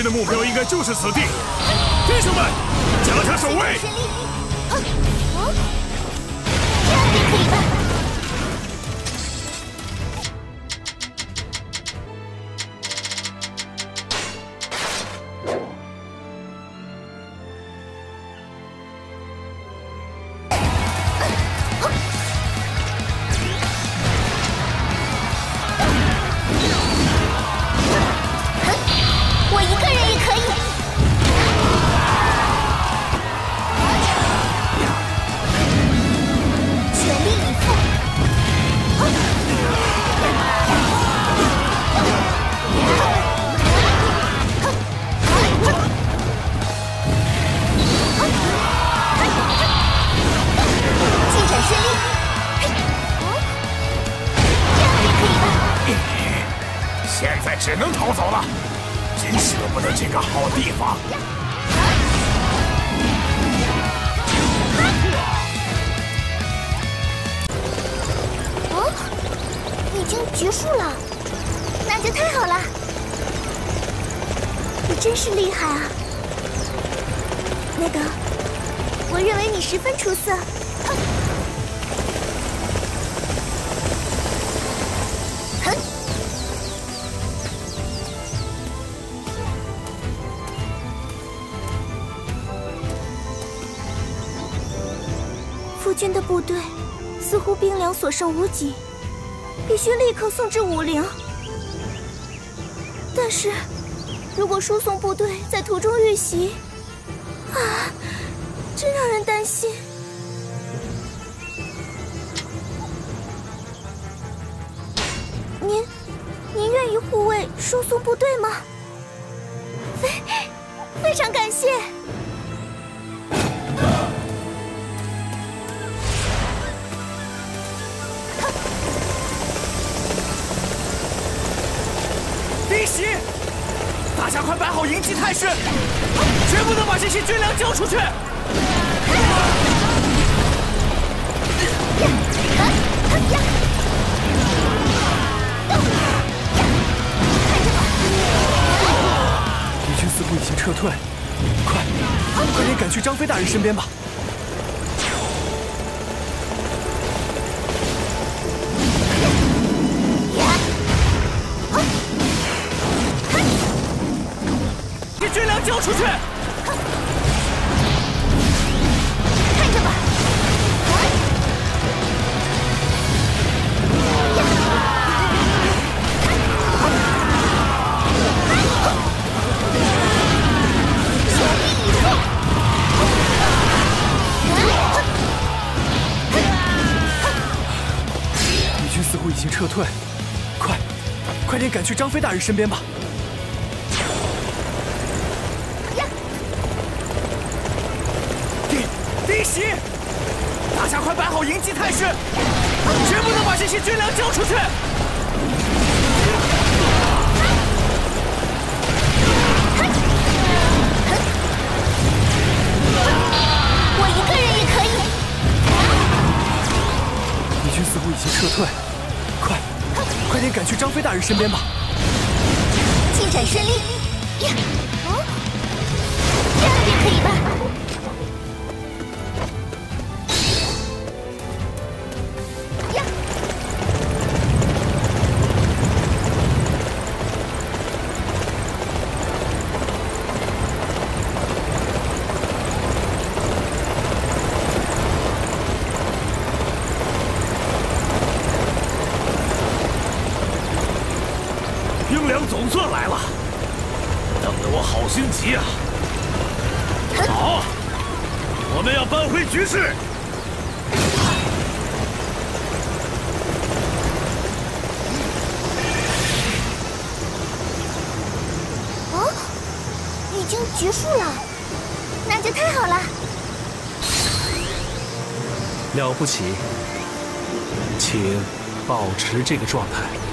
军的目标应该就是此地，弟兄们，加强守卫。只能逃走了，真舍不得这个好地方。哦，已经结束了，那就太好了。你真是厉害啊！那个，我认为你十分出色。军的部队似乎兵粮所剩无几，必须立刻送至武陵。但是，如果输送部队在途中遇袭，啊，真让人担心。您，您愿意护卫输送部队吗？非非常感谢。敌袭，大家快摆好迎击态势，绝不能把这些军粮交出去。敌军似乎已经撤退，快，快点赶去张飞大人身边吧。交出去！看着吧。敌军似乎已经撤退，快，快点赶去张飞大人身边吧。弟媳，大家快摆好迎击态势，绝不能把这些军粮交出去。我一个人也可以。敌军似乎已经撤退，快，快点赶去张飞大人身边吧。进展顺利。呀，哦，这样也可以吧？心急啊！好，我们要扳回局势。哦，已经结束了，那就太好了。了不起，请保持这个状态。